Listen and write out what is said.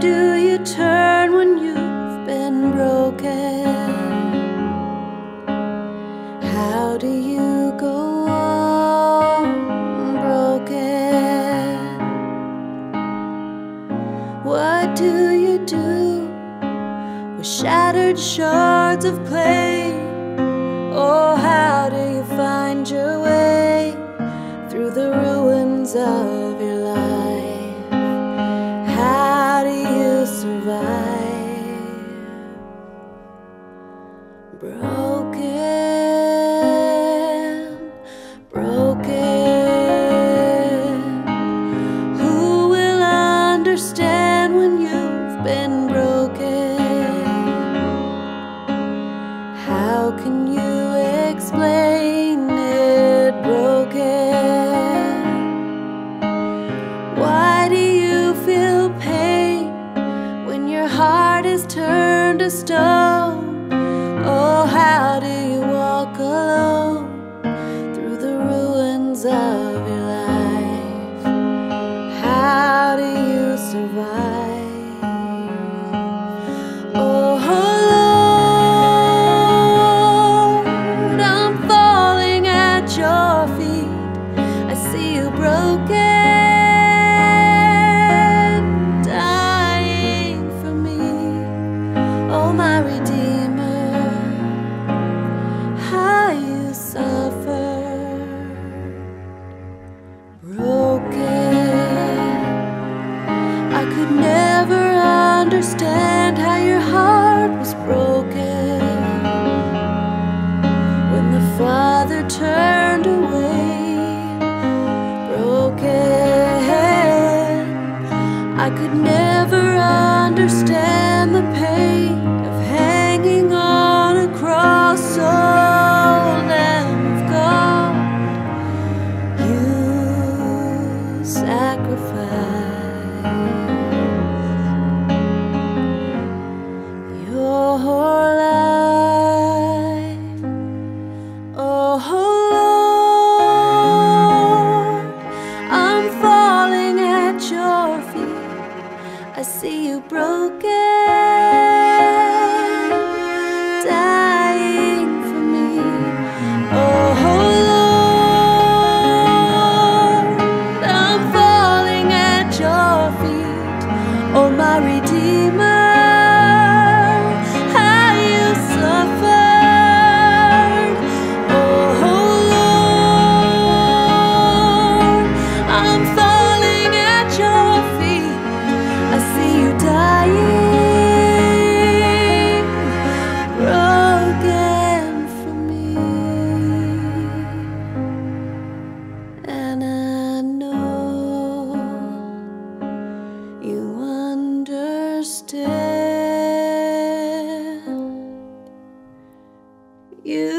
do you turn when you've been broken? How do you go on broken? What do you do with shattered shards of clay? Oh, how do you find Broken, broken. Who will understand when you've been broken? How can you explain it broken? Why do you feel pain when your heart is turned to stone? Could never understand how your heart was broken when the Father turned away. Broken. I could never understand the see you broken, You